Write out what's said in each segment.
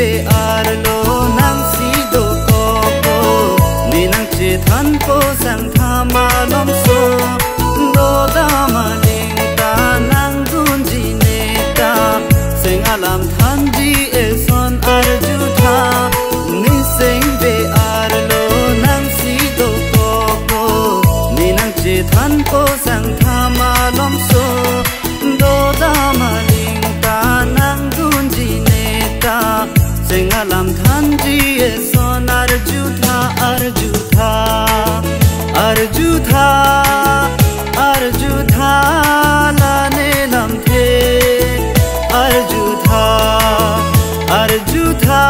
pe arlo nang si do kopo ni nang che than po sang tha ma nom so do da ta nang dun ji ne ta seng alam than ji e son ar tha ni seng pe arlo nang si do kopo ni nang che than po চেঙালাম ধান দিয়ে সোনার জুধা আর জুধা আর জুধা আর জুধা লানেলাম থে আর জুধা আর জুধা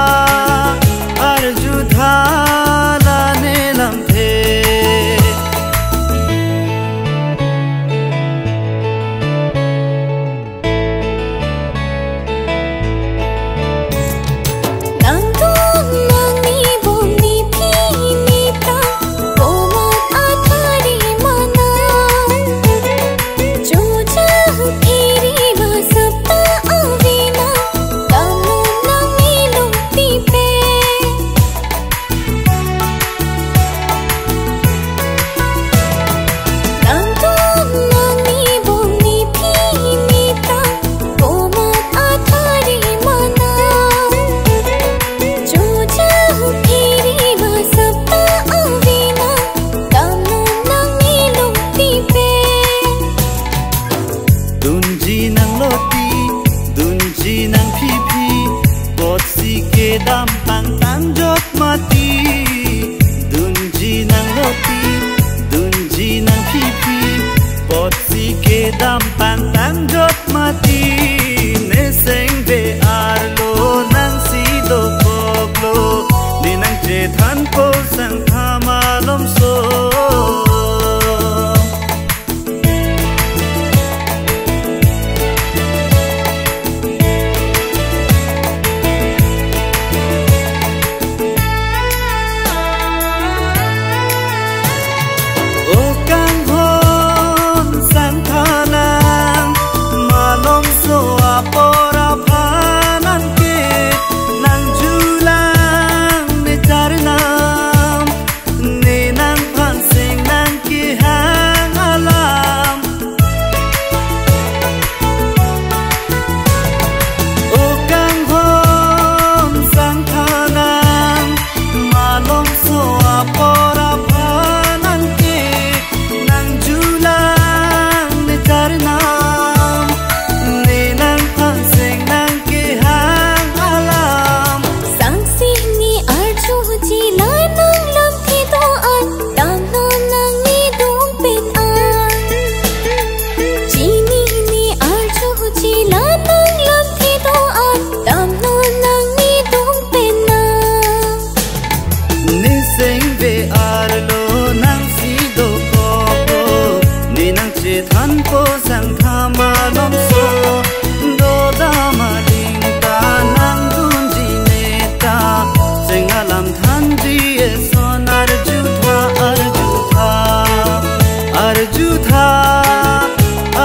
arju tha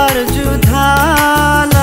arju tha